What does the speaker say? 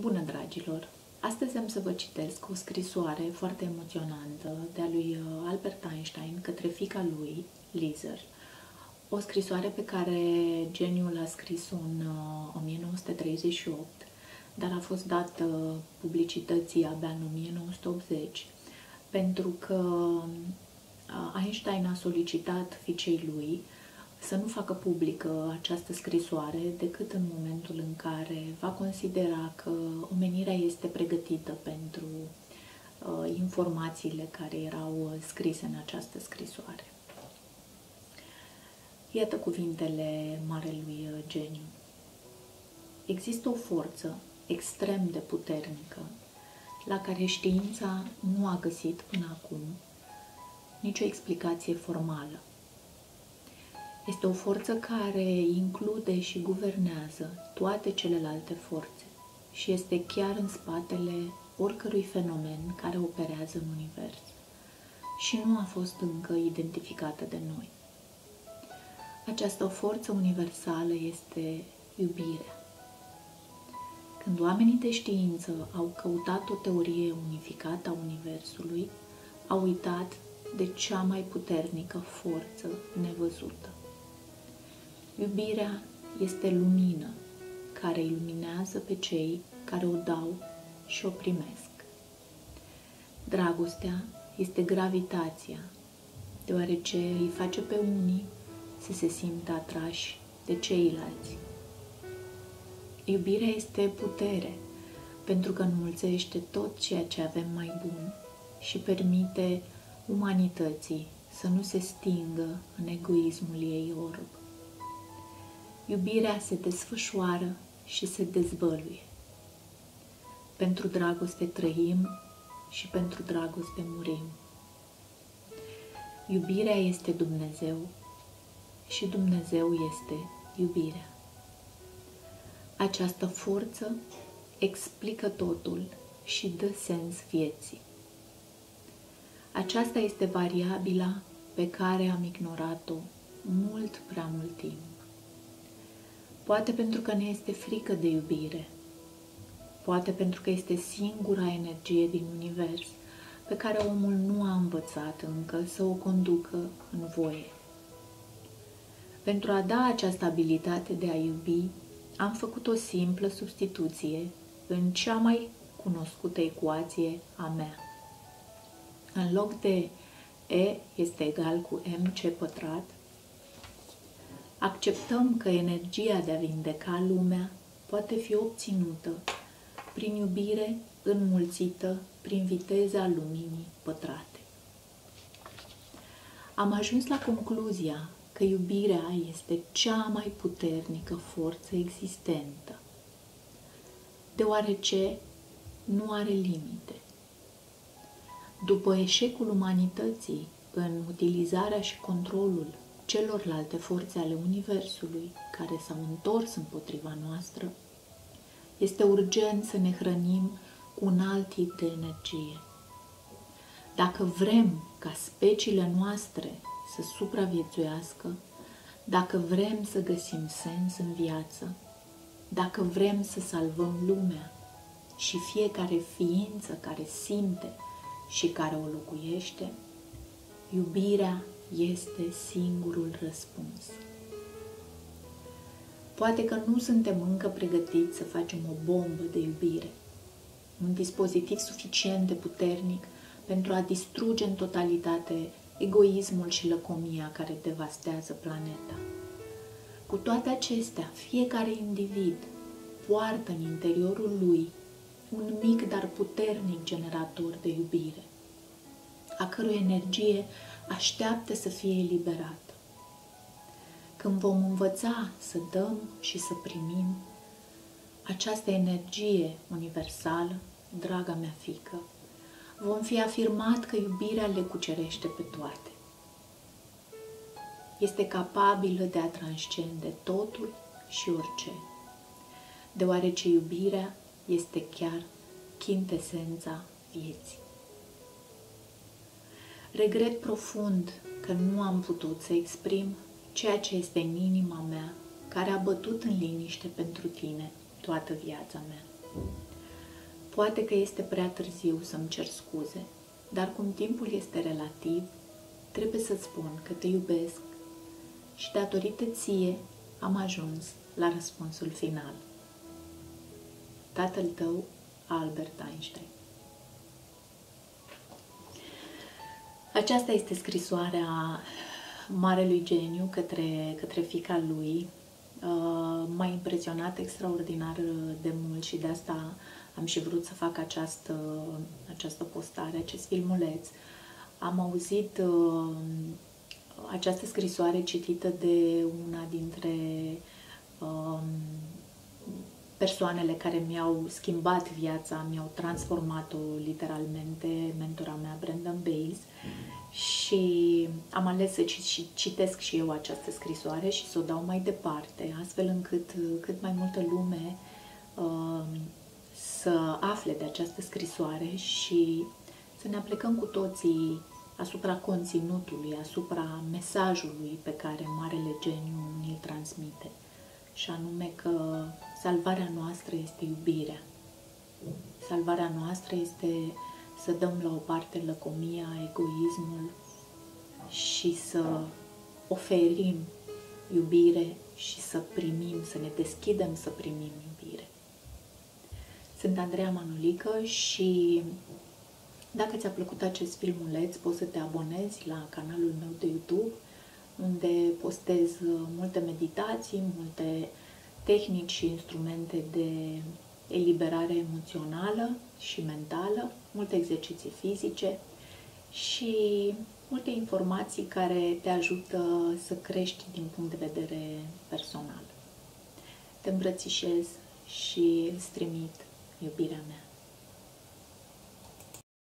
Bună, dragilor! Astăzi am să vă citesc o scrisoare foarte emoționantă de a lui uh, Albert Einstein către fica lui, Lizer. O scrisoare pe care geniul a scris-o în 1938, uh, dar a fost dată publicității abia în 1980, pentru că uh, Einstein a solicitat fiicei lui să nu facă publică această scrisoare decât în momentul în care va considera că omenirea este pregătită pentru uh, informațiile care erau scrise în această scrisoare. Iată cuvintele marelui uh, geniu. Există o forță extrem de puternică la care știința nu a găsit până acum nicio explicație formală. Este o forță care include și guvernează toate celelalte forțe și este chiar în spatele oricărui fenomen care operează în univers și nu a fost încă identificată de noi. Această forță universală este iubirea. Când oamenii de știință au căutat o teorie unificată a Universului, au uitat de cea mai puternică forță nevăzută. Iubirea este lumină care iluminează pe cei care o dau și o primesc. Dragostea este gravitația, deoarece îi face pe unii să se simtă atrași de ceilalți. Iubirea este putere, pentru că înmulțește tot ceea ce avem mai bun și permite umanității să nu se stingă în egoismul ei orb. Iubirea se desfășoară și se dezvăluie. Pentru dragoste trăim și pentru dragoste murim. Iubirea este Dumnezeu și Dumnezeu este iubirea. Această forță explică totul și dă sens vieții. Aceasta este variabila pe care am ignorat-o mult prea mult timp. Poate pentru că ne este frică de iubire. Poate pentru că este singura energie din univers pe care omul nu a învățat încă să o conducă în voie. Pentru a da această abilitate de a iubi, am făcut o simplă substituție în cea mai cunoscută ecuație a mea. În loc de E este egal cu mc pătrat, acceptăm că energia de a vindeca lumea poate fi obținută prin iubire înmulțită prin viteza luminii pătrate. Am ajuns la concluzia că iubirea este cea mai puternică forță existentă, deoarece nu are limite. După eșecul umanității în utilizarea și controlul celorlalte forțe ale Universului care s-au întors împotriva noastră, este urgent să ne hrănim cu un alt tip de energie. Dacă vrem ca speciile noastre să supraviețuiască, dacă vrem să găsim sens în viață, dacă vrem să salvăm lumea și fiecare ființă care simte și care o locuiește, iubirea este singurul răspuns. Poate că nu suntem încă pregătiți să facem o bombă de iubire, un dispozitiv suficient de puternic pentru a distruge în totalitate egoismul și lăcomia care devastează planeta. Cu toate acestea, fiecare individ poartă în interiorul lui un mic, dar puternic generator de iubire, a cărui energie așteaptă să fie eliberat. Când vom învăța să dăm și să primim această energie universală, draga mea fică, vom fi afirmat că iubirea le cucerește pe toate. Este capabilă de a transcende totul și orice, deoarece iubirea este chiar chintesența vieții. Regret profund că nu am putut să exprim ceea ce este în inima mea, care a bătut în liniște pentru tine toată viața mea. Poate că este prea târziu să-mi cer scuze, dar cum timpul este relativ, trebuie să spun că te iubesc și datorită ție am ajuns la răspunsul final. Tatăl tău, Albert Einstein. Aceasta este scrisoarea marelui geniu către, către fica lui. Uh, m-a impresionat extraordinar de mult și de asta am și vrut să fac această, această postare, acest filmuleț. Am auzit uh, această scrisoare citită de una dintre uh, persoanele care mi-au schimbat viața, mi-au transformat-o literalmente, mentora mea, Brandon Bales, și am ales să citesc și eu această scrisoare și să o dau mai departe, astfel încât cât mai multă lume uh, să afle de această scrisoare și să ne aplicăm cu toții asupra conținutului, asupra mesajului pe care Marele Geniu îl transmite. Și anume că salvarea noastră este iubirea. Salvarea noastră este să dăm la o parte lăcomia, egoismul și să oferim iubire și să primim, să ne deschidem să primim iubire. Sunt Andreea Manulică și dacă ți-a plăcut acest filmuleț, poți să te abonezi la canalul meu de YouTube, unde postez multe meditații, multe tehnici și instrumente de eliberare emoțională și mentală, multe exerciții fizice și multe informații care te ajută să crești din punct de vedere personal. Te îmbrățișez și îți trimit iubirea mea.